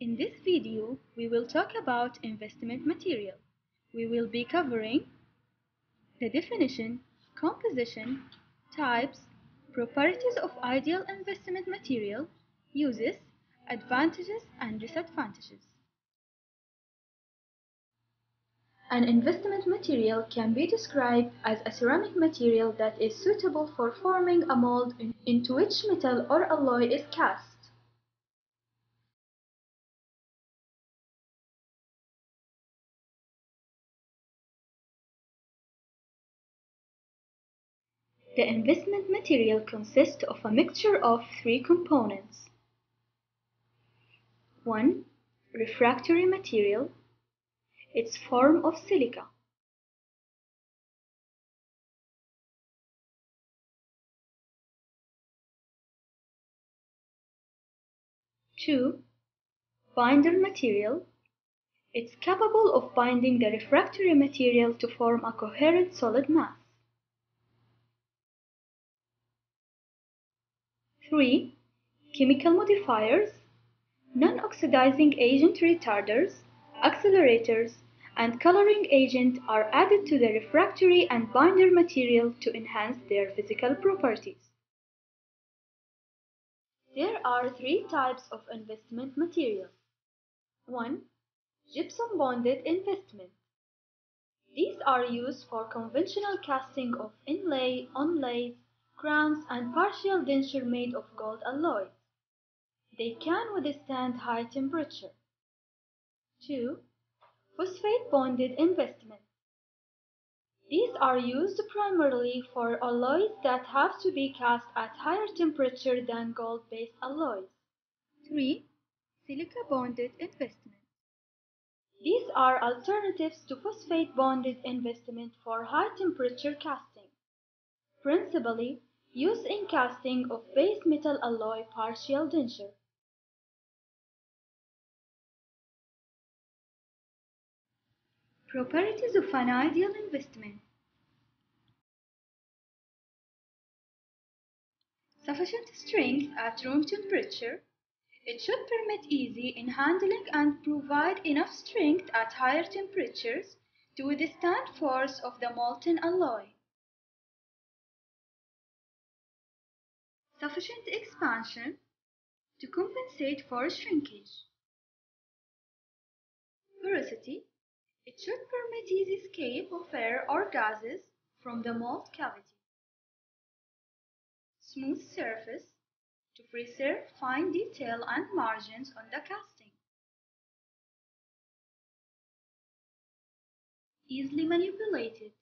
In this video, we will talk about investment material. We will be covering the definition, composition, types, properties of ideal investment material, uses, advantages and disadvantages. An investment material can be described as a ceramic material that is suitable for forming a mold into which metal or alloy is cast. The investment material consists of a mixture of three components. 1. Refractory material, its form of silica. 2. Binder material, it's capable of binding the refractory material to form a coherent solid mass. 3. Chemical modifiers, non-oxidizing agent retarders, accelerators, and coloring agent are added to the refractory and binder material to enhance their physical properties. There are three types of investment material. 1. Gypsum bonded investment. These are used for conventional casting of inlay, onlays, crowns and partial denture made of gold alloy. They can withstand high temperature. 2. Phosphate bonded investment. These are used primarily for alloys that have to be cast at higher temperature than gold-based alloys. 3. Silica bonded investment. These are alternatives to phosphate bonded investment for high temperature casting. Principally, Use in casting of base metal alloy partial denture. Properties of an ideal investment. Sufficient strength at room temperature. It should permit easy in handling and provide enough strength at higher temperatures to withstand force of the molten alloy. Sufficient expansion to compensate for shrinkage. Porosity. It should permit easy escape of air or gases from the mold cavity. Smooth surface to preserve fine detail and margins on the casting. Easily manipulated.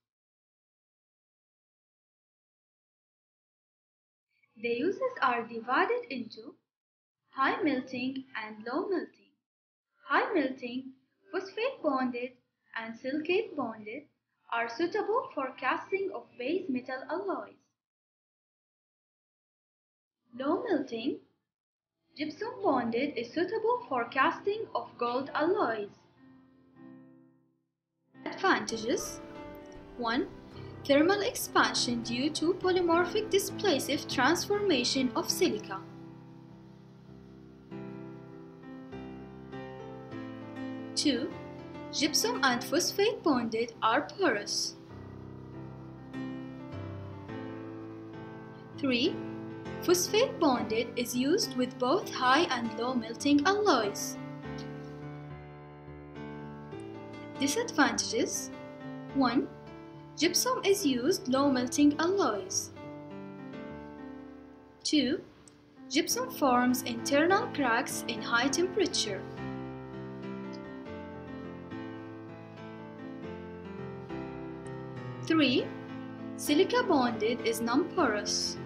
The uses are divided into high melting and low melting. High melting, phosphate bonded and silicate bonded are suitable for casting of base metal alloys. Low melting, gypsum bonded is suitable for casting of gold alloys. Advantages 1 thermal expansion due to polymorphic displacive transformation of silica. Two, gypsum and phosphate bonded are porous. 3. Phosphate bonded is used with both high and low melting alloys. Disadvantages 1. Gypsum is used low melting alloys. 2. Gypsum forms internal cracks in high temperature. Three, silica bonded is non-porous.